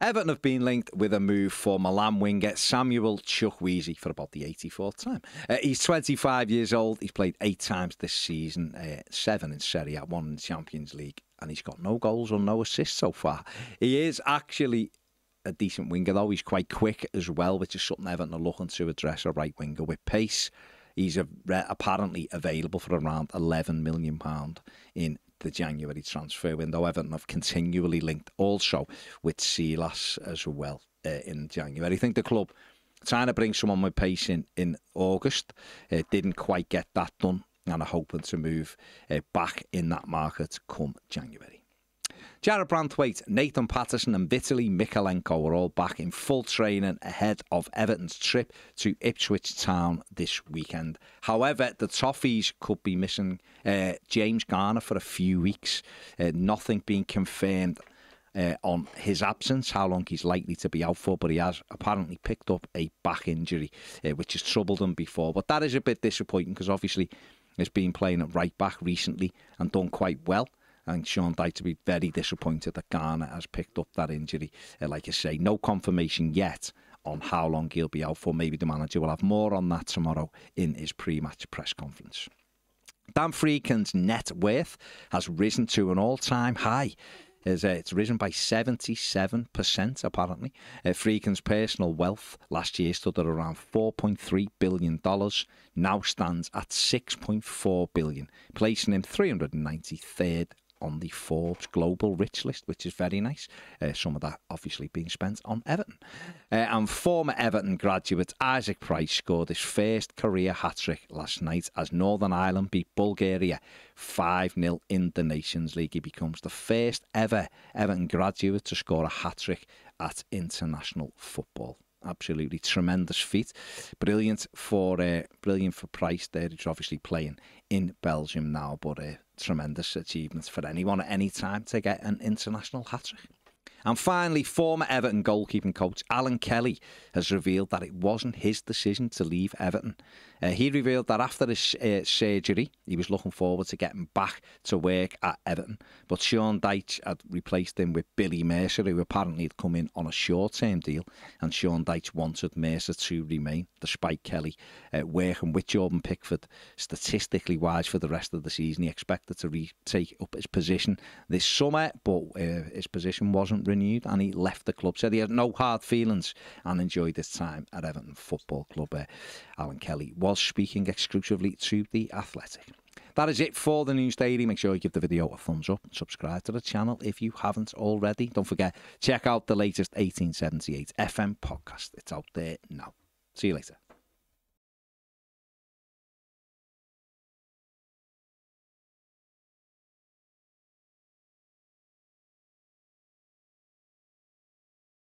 Everton have been linked with a move for Milan winger Samuel Chukwueze for about the 84th time. Uh, he's 25 years old. He's played eight times this season, uh, seven in Serie A, one in Champions League, and he's got no goals or no assists so far. He is actually a decent winger, though. He's quite quick as well, which is something Everton are looking to address a right winger with pace. He's apparently available for around £11 million in the January transfer window. Everton have continually linked also with Silas as well uh, in January. I think the club trying to bring someone with pace in, in August uh, didn't quite get that done and are hoping to move uh, back in that market come January. Jarrad Branthwaite, Nathan Patterson, and Vitaly Mykolenko are all back in full training ahead of Everton's trip to Ipswich Town this weekend. However, the Toffees could be missing uh, James Garner for a few weeks. Uh, nothing being confirmed. Uh, on his absence, how long he's likely to be out for, but he has apparently picked up a back injury, uh, which has troubled him before. But that is a bit disappointing because obviously he's been playing at right back recently and done quite well. And Sean Dyche to be very disappointed that Garner has picked up that injury. Uh, like I say, no confirmation yet on how long he'll be out for. Maybe the manager will have more on that tomorrow in his pre-match press conference. Dan Friedkin's net worth has risen to an all-time high. Is, uh, it's risen by 77%, apparently. Uh, Friedkin's personal wealth last year stood at around $4.3 billion, now stands at 6.4 billion, placing him 393rd on the Forbes Global Rich List, which is very nice. Uh, some of that obviously being spent on Everton. Uh, and former Everton graduate Isaac Price scored his first career hat trick last night as Northern Ireland beat Bulgaria 5 0 in the Nations League. He becomes the first ever Everton graduate to score a hat trick at international football absolutely tremendous feat. Brilliant for uh, brilliant for Price there. He's obviously playing in Belgium now, but uh, tremendous achievements for anyone at any time to get an international hat trick. And finally, former Everton goalkeeping coach Alan Kelly has revealed that it wasn't his decision to leave Everton. Uh, he revealed that after his uh, surgery, he was looking forward to getting back to work at Everton. But Sean Dyche had replaced him with Billy Mercer, who apparently had come in on a short term deal. And Sean Dyche wanted Mercer to remain, despite Kelly uh, working with Jordan Pickford statistically wise for the rest of the season. He expected to retake up his position this summer, but uh, his position wasn't renewed and he left the club. Said he had no hard feelings and enjoyed his time at Everton Football Club. Uh, Alan Kelly was speaking exclusively to The Athletic. That is it for the news daily. Make sure you give the video a thumbs up and subscribe to the channel if you haven't already. Don't forget, check out the latest 1878 FM podcast. It's out there now. See you later.